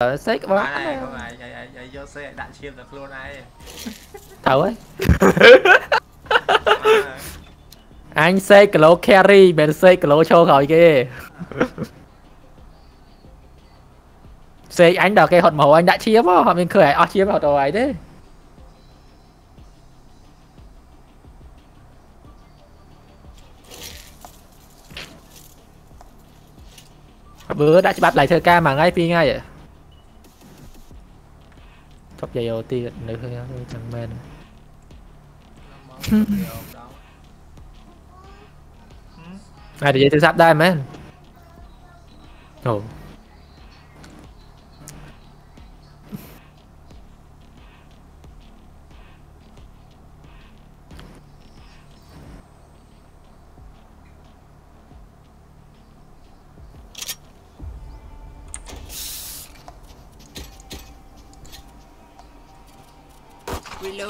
Ờ, xích quá. Ai, không ai, ai, vô xe đạn chiêm là clone ai Thấu ấy Anh xe clo carry, mình xe clo cho khỏi kia Xe anh đào cái hột màu anh đã chiếm á, họ mình khởi ở chiếm vào đầu ấy đấy bữa đã bắt lại thơ ca mà ngay phi ngay vậy Cốc dây OT nữ chẳng men Ai thì dây tư sắp đây men Ồ oh.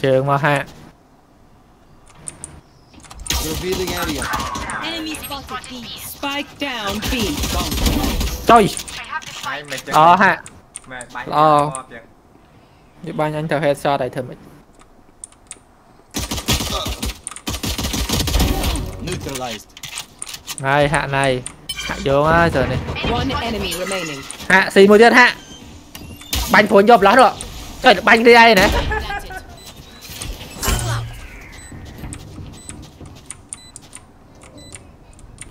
เชิงมาฮะ Revealing area. Enemy spotted B. Spike down B. จ้อย Hai mệt chẳng อ๋อ mệt. ฮะ Mệt, bánh Ờ. to chẳng. ยี่บ้านยันเธอเฮดช็อตไอเทม Neutralized. ไงฮะในฮะโยมาเจอนี่ One enemy remaining. ฮะสี่โมเดียนฮะบันผลยอบล้อหรอเอ้ยบันได้ไงนะ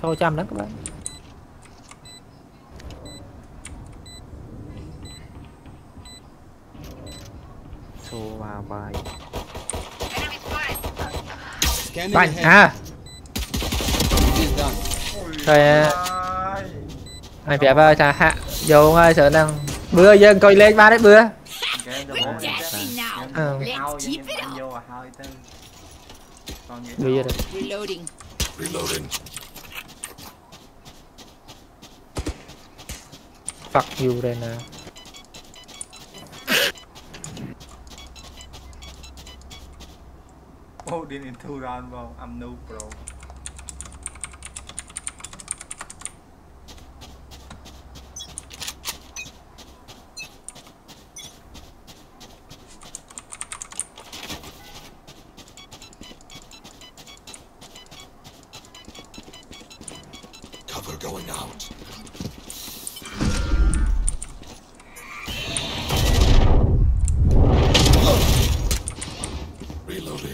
Thôi trăm lắm các bạn Xô vào bài ahead. à done. Rồi Anh phải vào chà hạ Vô ngay sợ năng Bữa dân coi lên ba đấy bữa Ờ. Bây giờ đây Reloading. Fuck you đây nè Oh, didn't into round well, I'm no pro.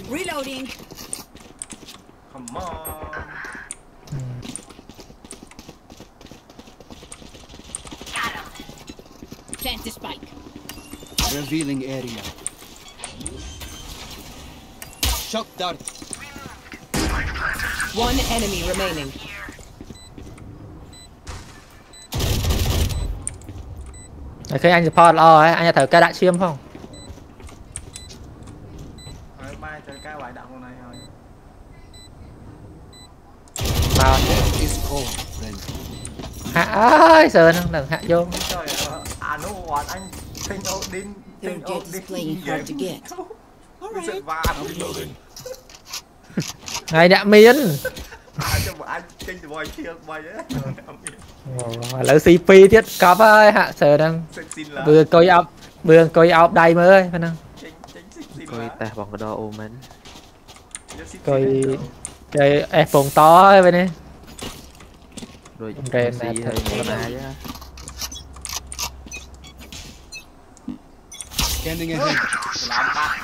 Reloading. Reloading. Come on. Plant the spike. Revealing area. Shock dart. One enemy remaining. Để khi anh support lo ấy, anh thử ca đại chiêm không? Ơi, giờ đừng, hạ vô. Trời ơi, Odin, is playing hard to get. Ngày đã miên Lấy CP thiết cọp ơi, hạ giờ đang Xin xin là Vừa coi ốc, vừa coi ốc đầy mới ơi, phải không? Coi ta bằng cái đo ô mến Just xin Coi cái iPhone to ấy bên đây rồi Renata hay Mona chứ Ken đi nghe không? Làm ta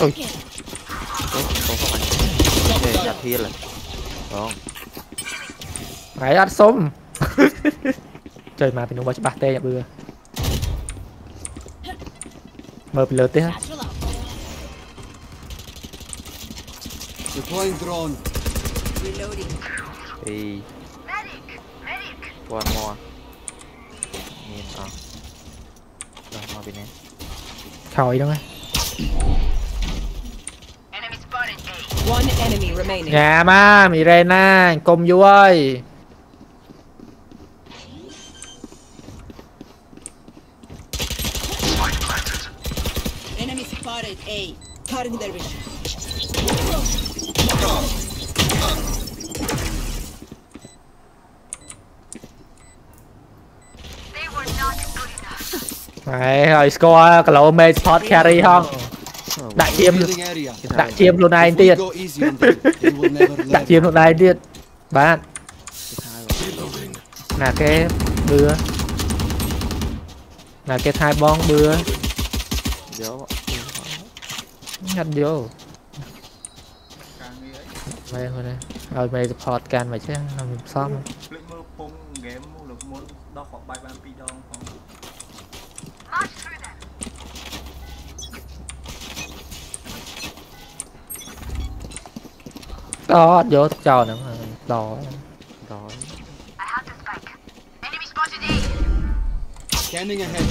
Ôi Ôi, không có mạnh Ê, đặt thiên là Không. Phải ăn súng. Trời mà, thì nó quá chứ bà tê nhà bừa Mờ bị lợt thế hả? Deploying drone. Reloading. Hey. Medic. Medic. One more. Nhìn à. Rồi, more bên em. Khỏi đâu ấy. Nhà ma, Mirena, cùng vui ơi. ហើយហើយស្គាល់គីឡូមេត support carry ហង ដាក់ជាម Revealing area. ដាក់ជាមខ្លួនឯង If ទៀត we go easy on them, they will never ដាក់ជាម learn. ខ្លួនឯងទៀតបាទ គេថា ណាគេបឿណាគេថៃបងបឿ យក ញ៉ាត់យក ការងារអី មែនមែនឲ្យមេ support កាន់មកចឹងខ្ញុំផ្សំ ភ្លេចមើលពងហ្គេមលើកមុនដោះខកបាយបាន Ờ, Đó, vô trò nữa mà. Đói. Đói. Scanning ahead.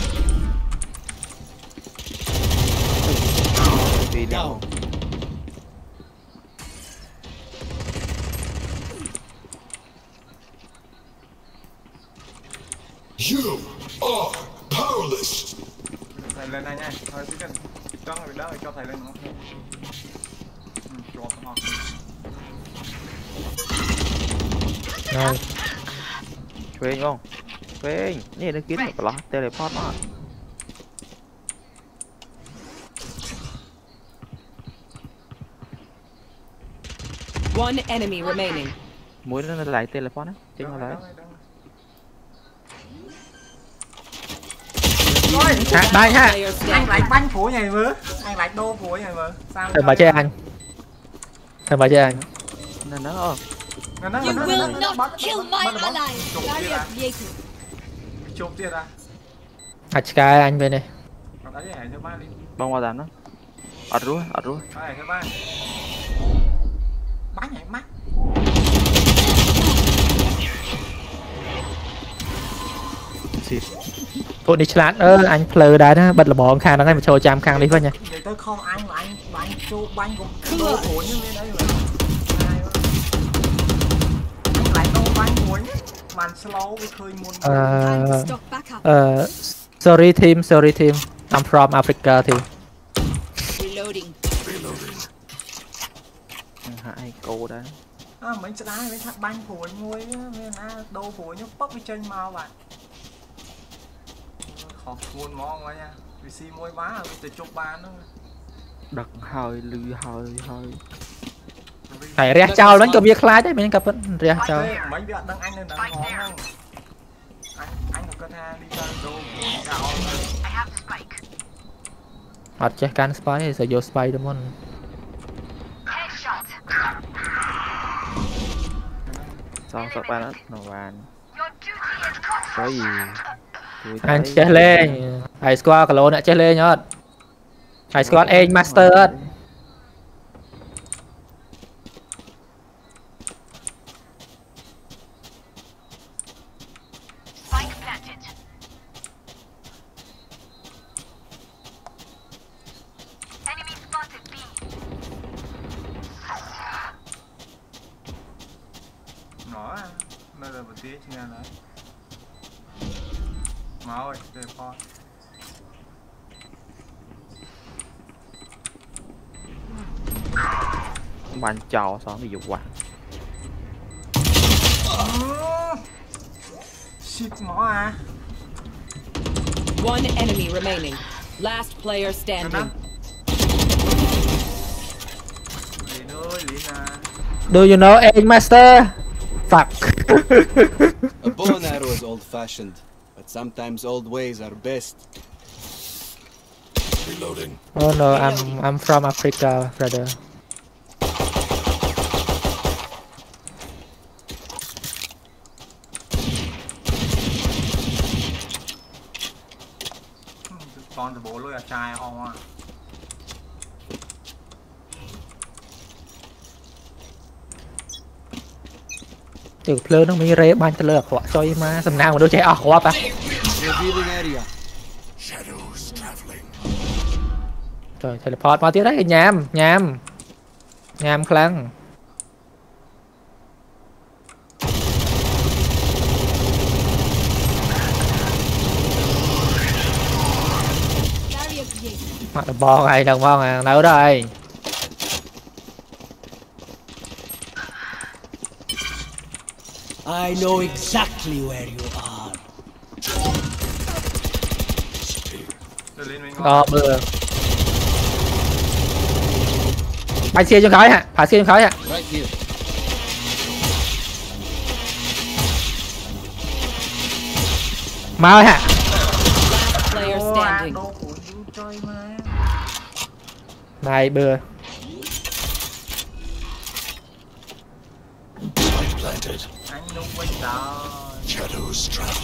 You are powerless. Thầy lên đây nha. Thôi cứ cho cho thầy lên. Ừ, cho thầy. Rồi. Quên không? Quên. Ini ada kita pula teleport mah. One enemy remaining. Mũi nó lại teleport á, chính nó lại. Rồi, à, đây ha. Anh lại banh của nhà vừa, anh lại đô của nhà vừa. Sao? Thằng bà chơi anh. Thằng mà chơi anh. Nó nó? You will not kill my ally. Chụp tiền à? À Sky anh về này. Bông qua đàn đó. Ở rúa, ở rúa. Bắn nhảy mắt. Thôi đi chát ơ anh plơ đá đó, bật là bỏ khang đang ngay mà cho chạm khang đi thôi nha. Vậy tới không anh mà anh mà anh chụp banh cũng cưa hồn như thế đấy rồi. បាន slow វាឃើញមុន អឺ Time to stock back up. អឺ sorry team sorry team I'm from Africa team Reloading. នឹងហាក់ឯងកោដែរ អើមិញស្ដាយវិញថាបាញ់ព្រួយមួយមានណាដូរព្រួយនោះពឹកវាចេញមកបាទខុសធ្ងន់ហ្មងវិញណាវាស៊ីមួយបានវាទៅជប់បានហ្នឹង ដឹកហើយលឺហើយហើយ ហើយរះចោលវិញក៏វាខ្លាចដែរមែនក៏ពិតរះចោលទេមិញវាអត់ដឹងអញនៅដល់ហ្មងហ្នឹងអញអញក៏គាត់ថាលីសាដូចោលទៅអត់ចេះកាន់ស្បៃទេសូវយកស្បៃទៅមុនសងសក់បានអត់នៅបានហើយជួយអញចេះលេងហើយស្គាល់គីឡូអ្នកចេះលេងអត់ហើយស្គាល់អេង master អត់ me you whack. Shit, my. One enemy remaining. Last player standing. Do you know Egg Master? Fuck. A bow and arrow is old fashioned, but sometimes old ways are best. Reloading. Oh no, I'm I'm from Africa, brother. จายออกมาตึกเพลิงต้องมีเรบ้านตลเลิกหัวซอยมาสำนักมาดูใจออกหัวปะจอยเทเลพอร์ตมาที่ได้แยมแยมแยมครั้ง Đồng bọn này, đồng bọn này, đâu đây I know exactly where you are. Đó, bừa. Phải xia cho khói hả? Phải xia cho khói hả? Mau hả? Neighbor. Shadows travel.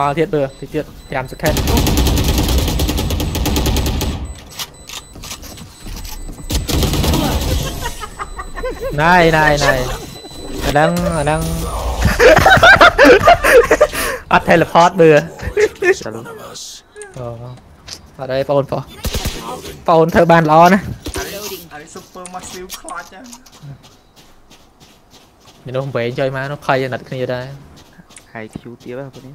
មកទៀតបឺតិចទៀត5 second ណៃណៃណៃអាហ្នឹងអាហ្នឹង អត់ teleport បឺ សិល One of us. អូអត់ទេបងប្អូនបងធ្វើបានល្អណាស់ Loading. អានេះ super massive clutch ហ្នឹង មនុស្សវែងចុយមកនោះភ័យអាណិតគ្នាដែរ ហើយ Q ទៀតហ្នឹងបងនេះ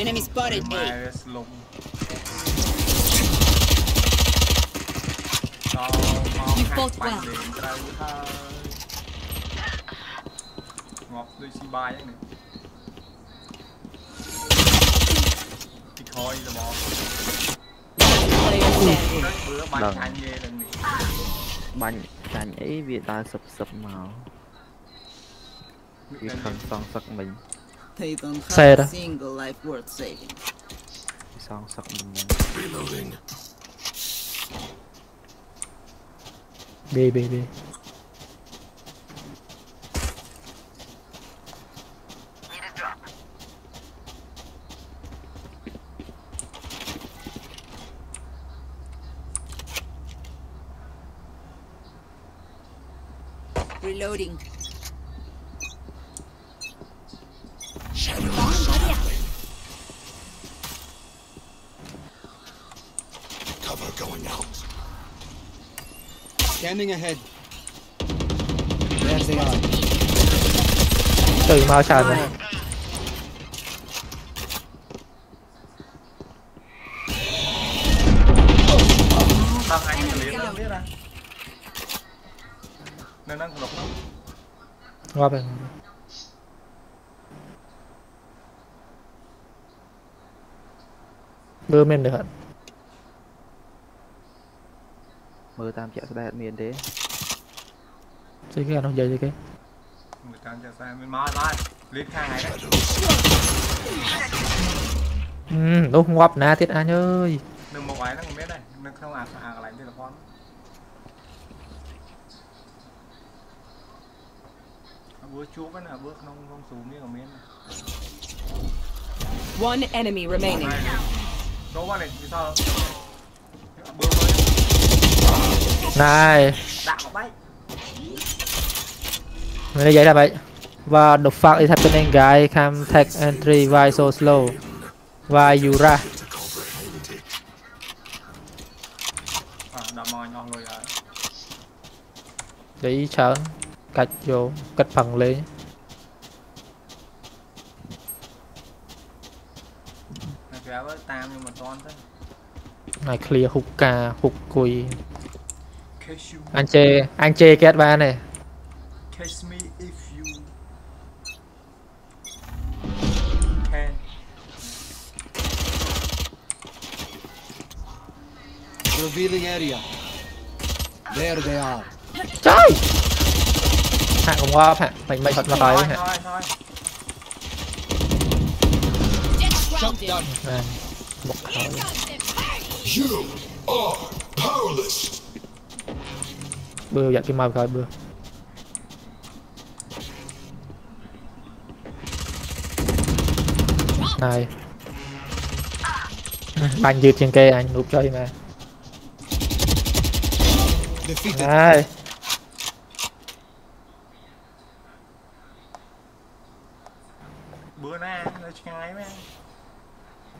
Enemy spotted ម៉ែ A. វាស្លុំដល់មក You ហាក់ fought បាញ់ well. លេងត្រូវហើយងាប់ដូចស៊ីបាយហ្នឹងនេះពីខយទៅមក Player standing. ទៅមើលបាញ់ចាញ់គេនឹងនេះ បាញ់ចាញ់អីវាដើរសឹបសឹបមកវាខឹងសងសឹកមិញ They don't have a single life worth saving. Reloading. Bay, baby. Reloading. Scanning ahead. There they are. Từ mau sàn rồi. Tao biết ra. Đang lục lắm. Ngọc rồi. Bơm em được hận. មើលមានទេអត់ មើលតាមជាក់ស្ដែងអត់មានទេ ស្អីគេអត់នោះនិយាយស្អីគេ មួយតាមចាក់សាមានមកហើយលៀនខាងហើយ Shadows. ហឹមនោះងាប់ណាទៀតអញអើយ នៅមកហើយហ្នឹងមិនមានដែរនៅក្នុងអាអាកន្លែងទៀតផងអាវើជួបហ្នឹងអាវើក្នុងក្នុងស៊ូមនេះក៏មាន One enemy remaining. ចូលមកនេះវាសល់បើមើល này. Mình đã giải là vậy. Và the fuck is happening guy come take entry why so slow. Why you ra để ý chán cạch vô cạch phẳng lên này clear hụt cà hụt cùi anh chê anh chê két ba này Revealing area. There they are. Trời! Hạ cũng qua hạ, mình mày thật là tay hạ. Một khẩu. You are powerless. Bưa dặn cái mau coi bưa Này. Banh dư trên kia à, anh nụp chơi mà. Này. Bữa nay nó trái mà.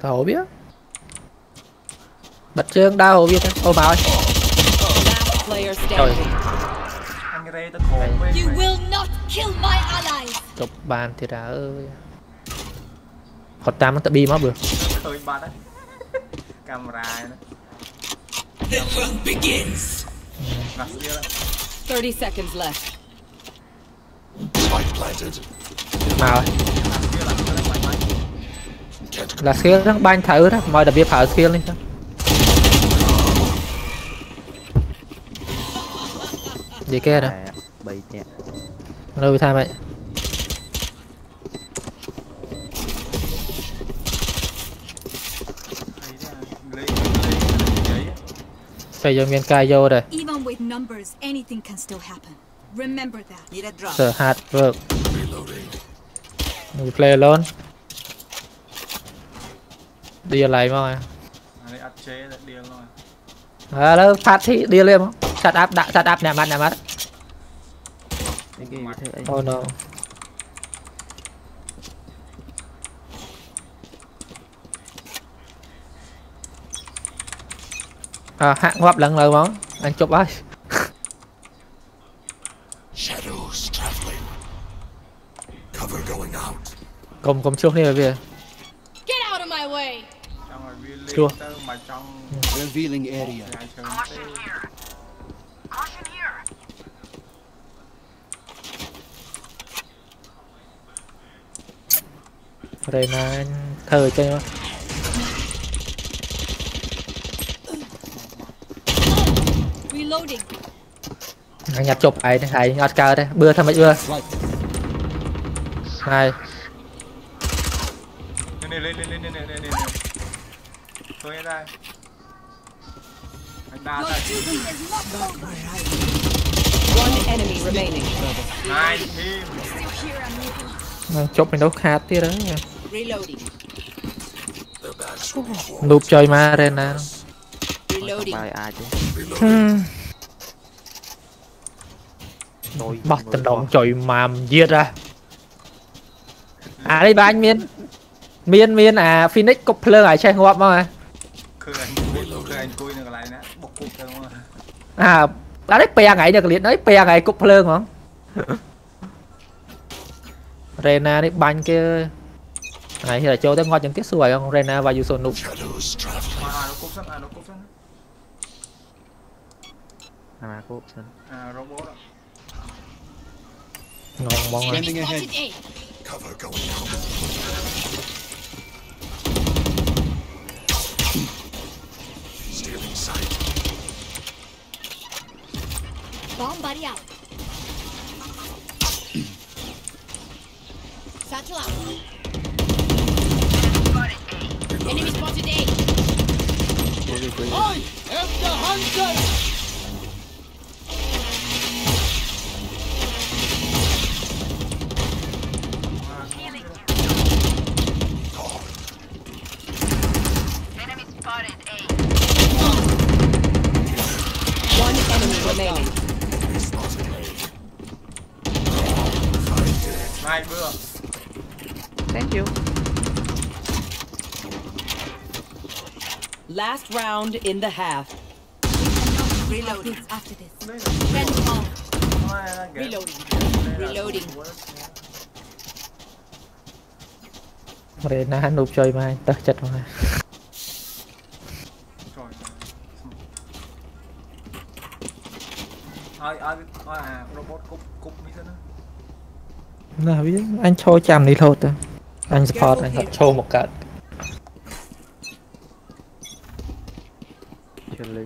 Tao biết Bạch Trương đau biết ôi bà ơi here standing. You will not kill my allies. Chụp bàn thì đã ơi. Họ tam nó bị mất rồi. Thôi bạn đấy. Camera nữa. The hunt begins. 30 seconds left. I planted. nào, Là skill đó, banh thử đó, mọi đặc biệt thử skill lên cho. дэгээд3 នាក់នៅវាថាម៉េចតែយើងមានការយកដែរ Even with numbers anything can still happen. Remember that. Need a drop. So hard work we play alone. Không? Shut up, đã, shut up, nè mắt, nè mắt Oh no. À, hạng góp lần rồi món Anh chụp ơi Shadows traveling. Cover going out. Cùng, cùng trước đi rồi bây giờ Chua Revealing area. ở đây là thờ chơi quá thằng nhập chụp ấy đấy thầy cao đấy bưa thằng mấy bưa hai lên lên lên lên lên lên lên tôi hết anh ba đây. Nice team. Chốt mình đấu khá tí đấy. Noob chơi ma Arena. Bài ai chứ? Hmm. Bắt tình đồng chơi ma giết ra. À đây ba anh Miên. Miên Miên à Phoenix cục lơ ai chơi ngọt mà Cứ À Đã đấy pe ngày được liền đấy pe ngày cục lơ không Rena đấy banh kia này thì là chơi tới ngon chẳng tiếc xuôi không? Rena và Yusonu À, Ngon bóng. Bomb buddy out. Satchel out. Enemy spotted A. I am the Last round in the half. Reloading. After this. Fend off. Reloading. Reloading. rê na nộp chơi mà ai ai ai à robot cúp cúp như thế đó nào biết anh cho chạm đi thôi ta anh support anh cho một card Em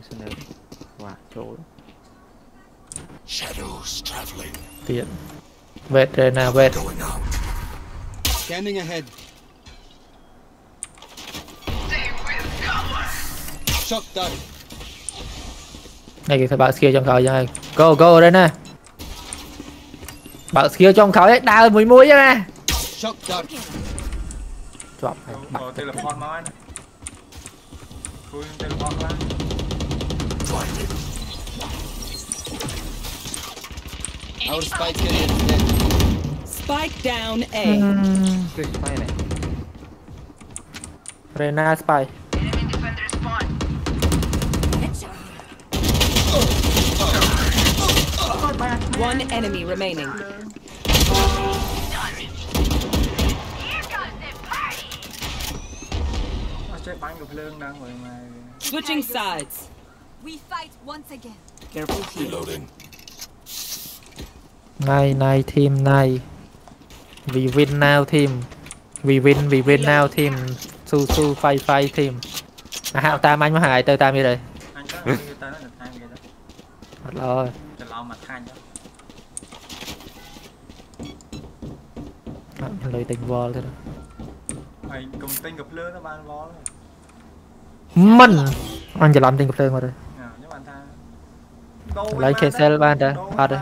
Wow, chỗ đó Shadows traveling. tiện vẹt rê na vẹt Going out. Scanning ahead. Shock dart. này kìa bạn skill trong khói rồi go go đây nè bạn skill trong khói đau mũi mũi ra nè Shock dart. chọn Ờ, teleport máu này Khui teleport ra. Our spike carrier is dead. Spike down A. Cái spy này Rena spy Enemy defender spawn. One enemy remaining. Here goes the party. Nó chơi bắn được lương đang rồi mà Switching sides. We fight once again. Careful here. Reloading. này này team này we win now team we win we win now team su su fight fight team à hạo tam anh mới hại từ tam đi rồi. Anh có đó. Rồi. Đó Anh lời tình vô thôi đó. Mày cùng tinh gặp lương nó ban vó rồi mình anh จะ làm tình cặp mà rồi Ờ, nhưng mà anh than Đâu lấy xe xe ban đây ba đây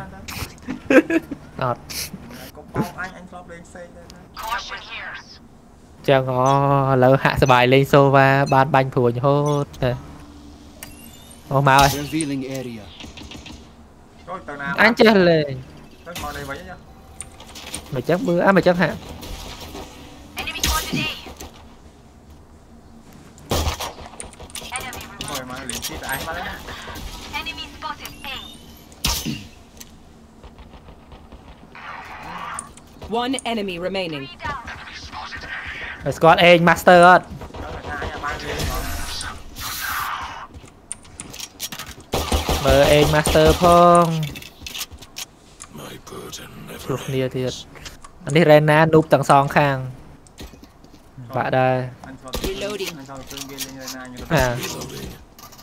ngọt. Chờ ngó lỡ hạ bài lên sofa, và ban banh phùa hốt ô mà ơi. Anh chơi lên mày chắc bữa à mày chắc hạ. Enemy spotted. One enemy remaining. Three down. ហើយស្គាល់អេង master អត់ Đó là tha nha ban lên rồi មើលអេង master ផង My burden ព្រោះ never គ្នាទៀតអានេះ Rena នូបទាំងសងខាងបាក់ដែរ Anh flop Reloading. Anh flop tương viên lên rồi này như អា reloading.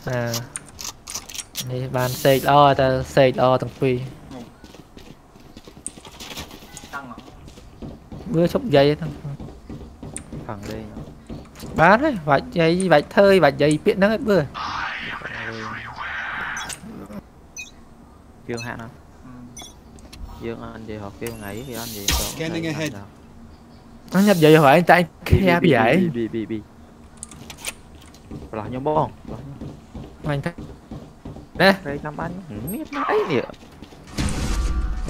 អានេះបានសេកល្អតែសេកល្អទាំងពីរ mưa sốc dây thằng thằng đây bán đấy vạch dây vạch thơi vạch dây biết nó hết bữa. Kêu hạn không dương anh gì họ kêu ngày thì anh gì scanning ahead nó nhập vậy hỏi anh ta anh kia bị vậy? bị bị bị là nhóm bom anh thấy nè. Đây năm anh. Ừ, biết mãi nè.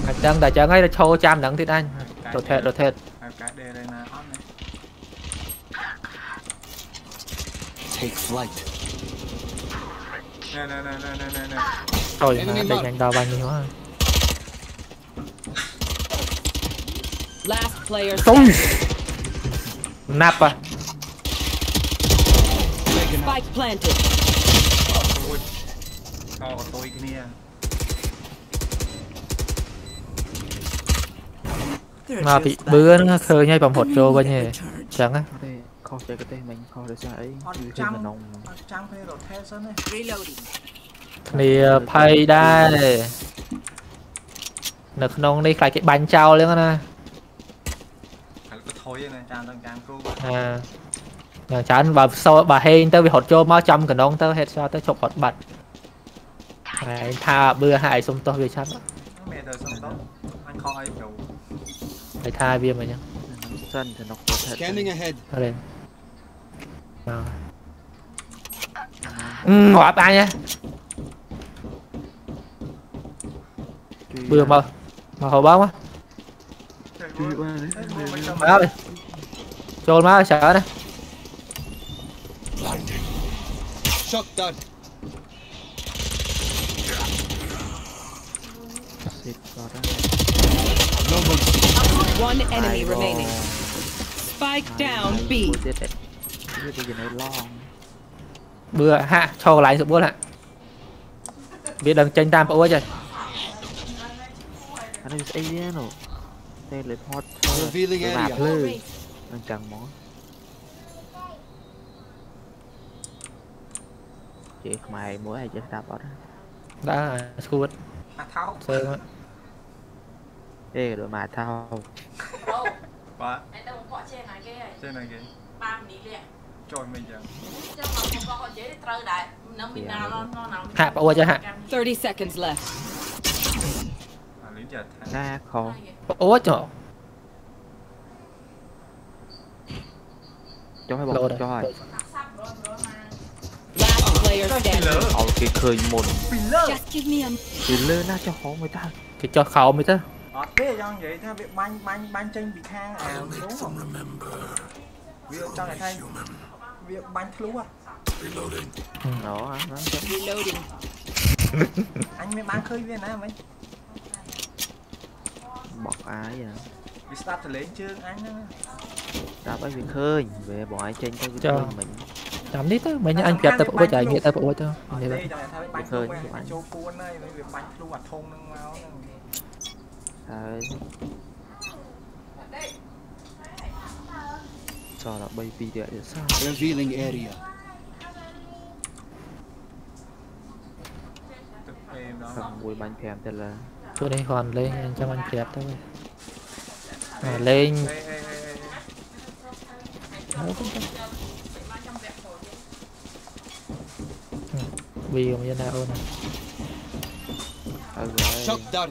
Anh đang tại chẳng ấy là cho chạm đắng thiệt anh rotate rotate Cái cái đề đây là này. Take flight. Nè nè nè nè nè nè thôi mà đây nhanh đau bao nhiêu quá Last player nạp à. Spike planted. Của tôi cái mà bị bứa nó khơi nhai bằng hột rô bao nhiêu chẳng á. Khó chơi cái tên mình khó để sao ấy như thế mình nông thì pay đa. Nực nông đi lại cái bánh trao lên nè à. Nhà chán bà sau bà hay tới bị hột rô máu trăm cái nông tới hết sao tới chụp hột bạch. Này tha bữa hại xong to về chán mẹ đời xong đó anh khó ai chịu phải tha viêm rồi nhá. Sân thì nó có thật ở đây. Vào. Ừ, ừ hỏa ta nhá. Bừa à. mà. Mà hồi báo á báo đi trôn má sợ nè Shotgun. Shit, God. No more. One enemy remaining. Spike down B. ือจะอยู่ในร่องเบื่อฮะโชว์ไหลสุดบ้วนฮะเบียดังเจนตามปะอ้วนจ้ะอันนี้ไอ้เนี่ยหนูเตะเลยพอดหลาบเลยนั่งจังหมอเจ๊ทำไมมัวไอ้เจ๊ดับเอาได้ได้สกูตเซอร์ Ê đội mà tao. Đâu? Bà. Anh ta muốn gọi trên này kia Trên này kia Ba mình đi liền. Trời mình chẳng Chắc mà không có gọi chế trơ đại. Nó mình dạ, nào nó nào Hạ bảo cho hạ. 30 seconds left. À lý giả thả Ra khổ. Ủa trời Cho. Hay bỏ cho hay Ờ cái khơi một. Filler Filler na cho khó người ta. Cái cho khó người ta អត់ទេចង់និយាយថាវាបាញ់បាញ់បាញ់ចេញពីខាងអានោះវាចង់ថាវាបាញ់ធ្លុះហ៎ Reloading ណោអាហ្នឹង Reloading អញមានបានឃើញវាណាមិញបោកអាយអាវាស្ដាប់តលេងជើងអញហ្នឹងស្ដាប់ឲ្យវាឃើញវាបងឯងចេញទៅវាឃើញមិញតាមនេះទៅមិញអញប្រាប់ទៅប្អូនចាងាកទៅប្អូនទៅនេះទៅឃើញអញចូលពួនហើយវាបាញ់ធ្លុះអាធំហ្នឹងមក đấy. Cho là baby địa để sao? Revealing area. Thằng bùi bánh kèm thật là tôi đây hoàn lên anh cho anh kẹp thôi. Ừ, à, lên. Vì không như nào nè shock dart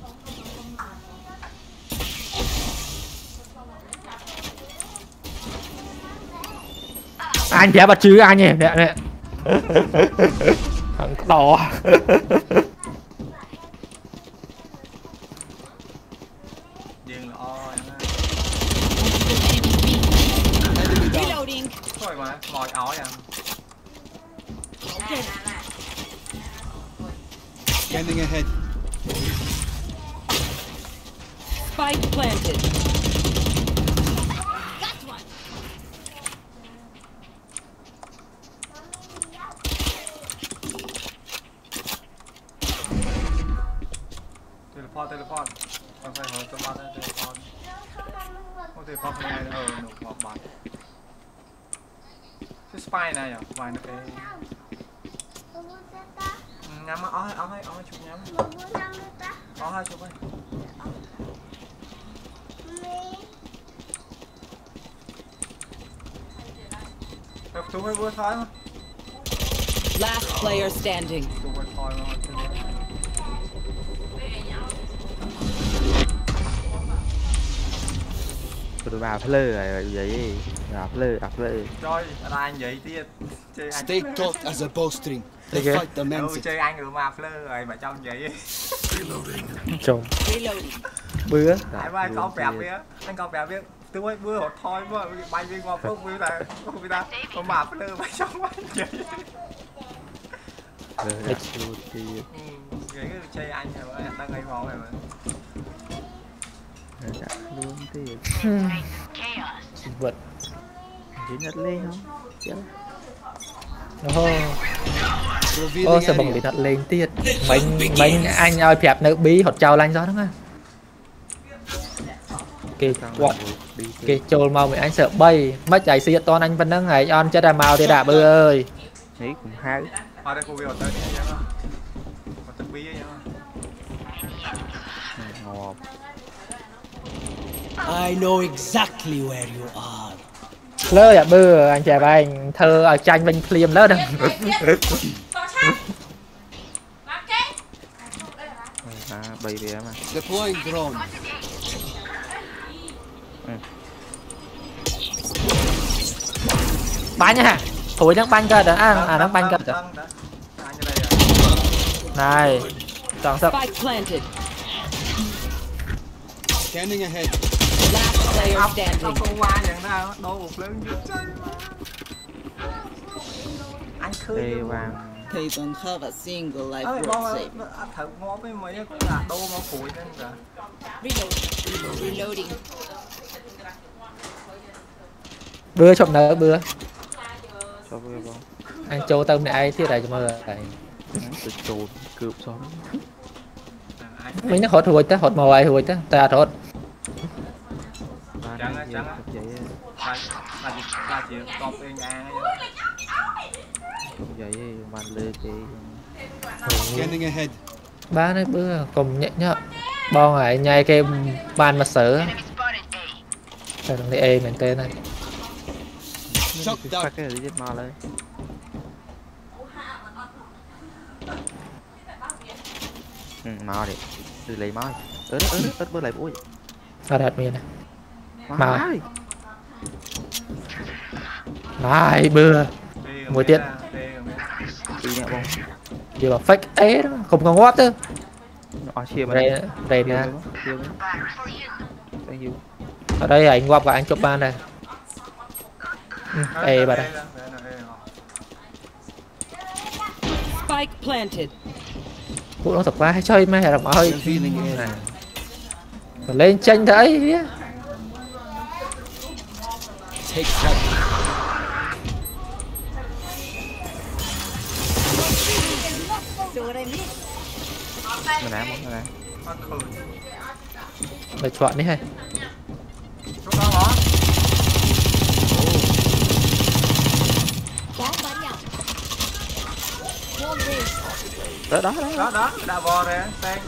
anh vẽ bạch chứ anh nhỉ nè nè thằng to standing. Tụi bà phải lơ rồi vậy. Bà phải lơ, bà phải lơ. Rồi, là anh vậy thì chơi anh. Stay taut as a bowstring. They fight the men. Ừ, chơi anh rồi mà flơ rồi mà trong vậy. Trong. Bữa. Tại ba có bẹp biết, anh có bẹp biết. Tôi mới bữa hột thôi mà bay viên qua phút bứa là không biết ta. Mà flơ mà trong vậy. Lịch ừ. chơi anh rồi đang gây máu này mà. Đã luôn thì... Vật. Chỉ nhặt lên không? Chết Oh. Ô, sao bỗng bị thật lên tiệt Mình, mình anh ơi phẹp nữ bí hột trâu lanh gió đúng mà Kì quọc Kì chôl màu mình anh sợ bay. Mất chạy xe to anh vẫn nâng hãy on chết đà màu thì đã bơi ơi. Đấy cũng hay. អត់ទេគូវាអត់ទៅនេះអញ្ចឹងអត់ទៅ B អញ្ចឹង Ngọt. I know exactly where you are. លើអាបើអញប្រាប់ឯងធ្វើឲ្យចាញ់វិញភ្លាមលើដឹង to sát làm cái À, bay về mà. Deploying drone. បាញ់ហ่ะព្រួយហ្នឹងបាញ់កើតអាអាហ្នឹងបាញ់កើត ដឹងតាអញនេះ này, chẳng sập. Scanning ahead. Vàng. Thì còn khơ là single life road safe. Anh thử ngó với mấy cũng là đô mà phủi lên rồi. Reloading. Reloading. Bưa chọc nở bưa. Cho bưa bóng. Anh châu tâm này ai thiết này cho mọi người. ទៀតហើយមើលឯង tôi trốn cướp xong អាច មិញហ្នឹងរត់រួចទៅរត់មកឲ្យរួចទៅតែអត់រត់ ba Chẳng này á, giờ chẳng á. thật vậy ខ្លាចខ្លាចខ្លាចជាតបអេងអាង không vậy mà lê cái Scanning ahead. បានហើយបឿកុំញាក់ញាក់បងហើយញ៉ៃគេបានមកសើ Enemy spotted A. តែនឹងនេះអេមែនទេណា Shock cái dart. phát cái gì chết mà lên ừ, mau đi từ lấy mai ớt ớt ớt ớt bơ lấy bụi អត់អត់មានទេ Mau. mai ហើយបឿ Mùi tiết. ទេ đi nè bông និយាយមក fake អេហ្នឹងកុំកងាប់ទៅ nó chia mà រេរេណា chia với thank you អត់អីហើយងាប់ក៏អញជប់បានដែរអេបាទ Spike planted. ពួកនោះសក្បាយចុយម៉ែរំអើយ I'm feeling it. ទៅលេងចេញទៅអីវា Take that. mình nè bông nè អត់ឃើញ đó đó đó đó, đó đã vò rồi sang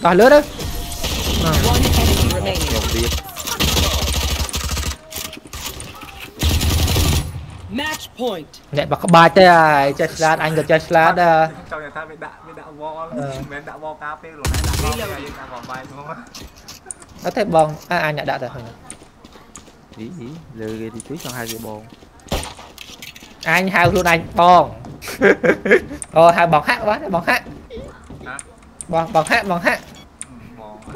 đòi lướt á à. Match point. Nè bà có ba chơi à, chơi slash anh được chơi slash. Ờ. Trong nhà ta bị đạn bị đạn bo, ờ. mình đạn bo cáp đi rồi đạn bo cái gì đạn bỏ bài đúng không? Nó thấy bong, ai à, anh à, đã đạn rồi. Ý ý, lừa ghê thì chuối cho hai cái bong. Anh hao luôn anh bong. Ồ, hai bọc hát quá, bọc hát. Hả? Bọc bọc hát, bọc ừ, hát.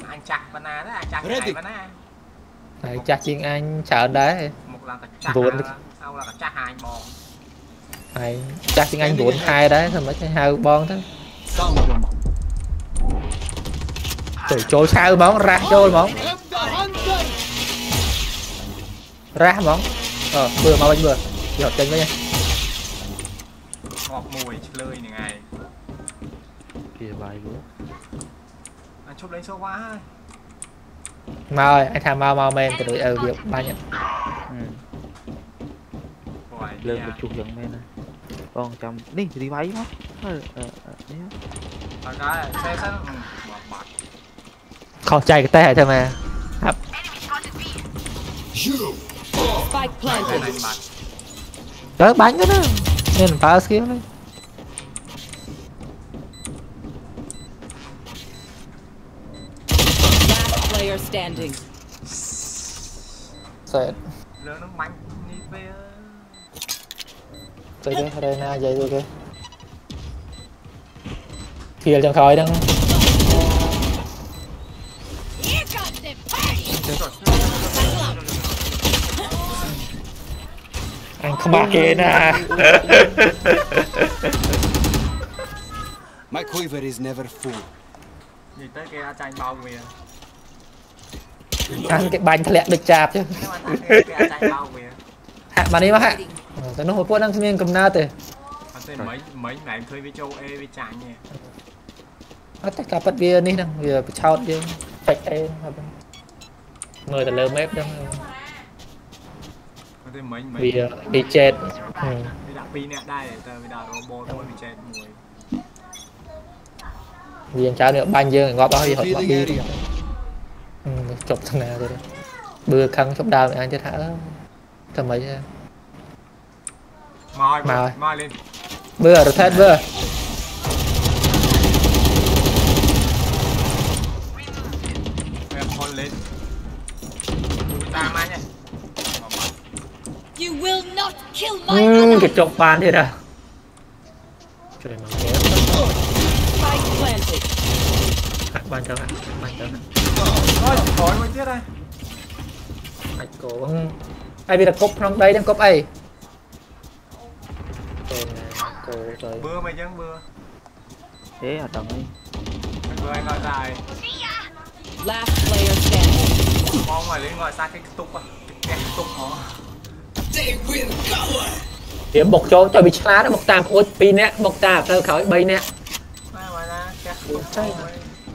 Anh chặt banana đó, anh chặt cái banana. Thầy chặt chiên anh sợ đấy. Một lần chặt. Ruột. À, sau là chặt hai anh bọc. Thầy chặt chiên anh ruột hai đấy, thôi mới hai bon thế. Xong rồi. Trời trôi sao bóng ra trôi bóng. Ra bóng. Ờ, vừa mà bánh vừa. Đi học chân với nha. ងកាចាស់ហាញបង ហើយចាស់ជាងអញ9ខែដែរធ្វើម៉េចឲ្យហៅបងទៅ Found them. ចូលចូលឆៅហ្មងរ៉ាស់ចូលហ្មង I'm the hunter. រ៉ាស់ហ្មងអឺមើលមកវិញមើលយកចេញវិញ ងាប់មួយឆ្លើយហ្នឹងឯង kia bài luôn អញឈប់លេងសូវ៉ាហើយ មកហើយអញថាមកមកមែនទៅដូចអឺវាបាញ់ ừ. បង lên một chục lần men này con trong đi thì đi bay mà ờ ờ ờ đấy á. អត់ដែរសេសិនបងបាត់ ខុសใจក៏តែតែមក Spike តែ planted. ណៃបាត់ ទៅបាញ់ទៅណា నేను పాస్ చేయాలి player standing. Sệt. Lớn nó mạnh đi về. Tới đây, đây nè, dậy rồi kìa. Thiệt chẳng khỏi đâu. Here. À? My quiver is never full. Nhìn tới kia tranh bao mìa. Ăn cái bánh thẹn đực chạp chứ. Hạ mà đi mà hạ. Tao nó hồi quất đang xem cầm na tê. Mấy mấy mẹ em thuê với châu e với chàng nhỉ. Hết tất cả bắt bia đi đang, bây giờ chao đi. Phải em. Người ta lơ mép đang. វាចូល A វាចាញ់ទេ អត់ទេការប៉ັດវានេះហ្នឹងវាបឆោតយើងពេចអេហ្នឹងហើយមើលទៅលើ map ហ្នឹង អត់ទេមិញមិញ វា digit វាដាក់2នាក់ដែរតែវាដាក់ robot មួយវាចេតមួយ វាអញ្ចឹងនេះបាញ់យើងងាប់អស់វាហត់បាត់ Revealing ពី area. ជប់ទាំងណាទៅបឿខឹងជប់ដើមអញទៅថាអឺតែមិនហ៎ មកឲ្យ មកហើយ មកលេង បឿ rotate បឿ 음, 개쩍 반대라. 저래 막. Các bạn cho các bạn cho. Thôi, khỏi mấy chết đây. Ai cố không. Ai biết là cốp trong đây đang cốp ai. Tên cô trời. Bưa mày chẳng bưa. Thế ở tầng đi. Mày bưa anh ngồi dài. Last player standing. Mong ngoài lấy ngoài xa cái tục à. Cái tục hả? វាបុកចូលទៅវាឆ្លាតបុកតាមអួត2នាក់បុកតាមទៅក្រោយ3នាក់ Mai ngoài ra cái tung thôi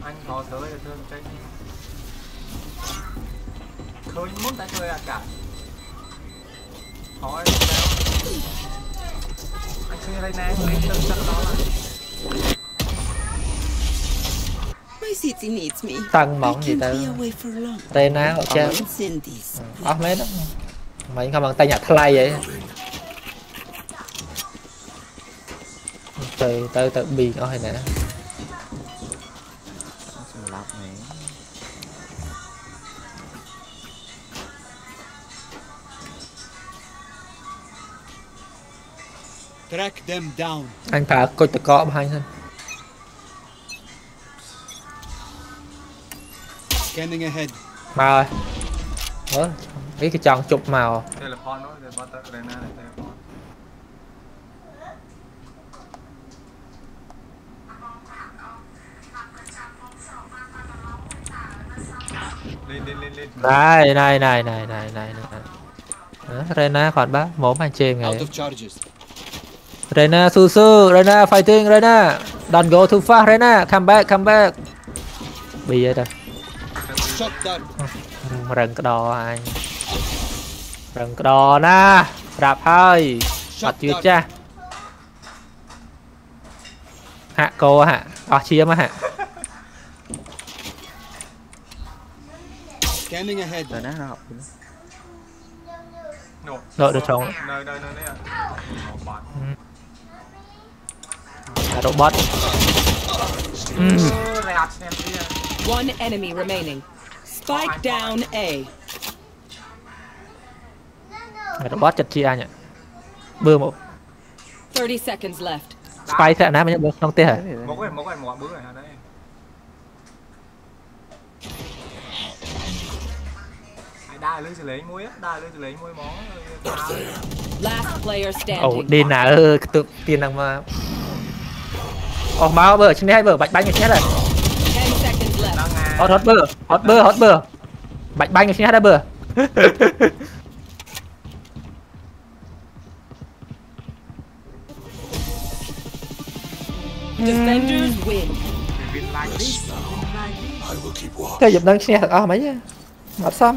anh có tới là thương cái khơi muốn ta chơi à cả hỏi anh chơi đây nè anh chân chân đó là My city needs me. តាំងហ្មងនិយាយទៅ Be away for long. រេណាអត់ចាស់ Let's end this. អស់មែនហ្នឹងមិញខំមកតែញអាថ្ Mày không bằng tay nhặt thay vậy Từ từ từ bì ở hồi nè Track them down. Anh thả coi tự có hai thân Scanning ahead. Mà ơi. Ờ, Ý cái chân chụp màu. Này này này này này này này đó, Rena khoản bác, mốm anh chêm này Rena su su, Rena fighting, Rena Don't go too far, Rena, come back, come back. Bị vậy ta. Rừng cái đo anh. រឹងក្តអញរឹងក្តណាប្រាប់ហើយអ Shot ត់ជឿ down. ចាស់ហាក់កោហាក់អស់ឈាមហាក់ Scanning ahead. rồi nó học nổ Đội được trong. nơi nơi nơi này à Nổ bắn. អា robot អឺ Ơ, này hạt xem đi à. One enemy remaining. Spike down A. Robot chật chia nhỉ. Bơ một. 30 seconds left. Spy thế nào mà nhận được không tê hả? Một cái một cái một bữa rồi hả đấy. Đa lấy lấy mối á, đa lấy lấy mối món. Ờ, Last player standing. Ồ, đền à ơ, tự tiền năng mà. Ồ, máu bơ, trên đây hai bơ bạch banh chết rồi. Hot bơ, hot bơ, hot bơ, Bạch banh trên hai bơ Defenders win. Win like this I will keep watch. តែយប់ដឹងឈ្នះទាំងអស់ហ្មងអត់សម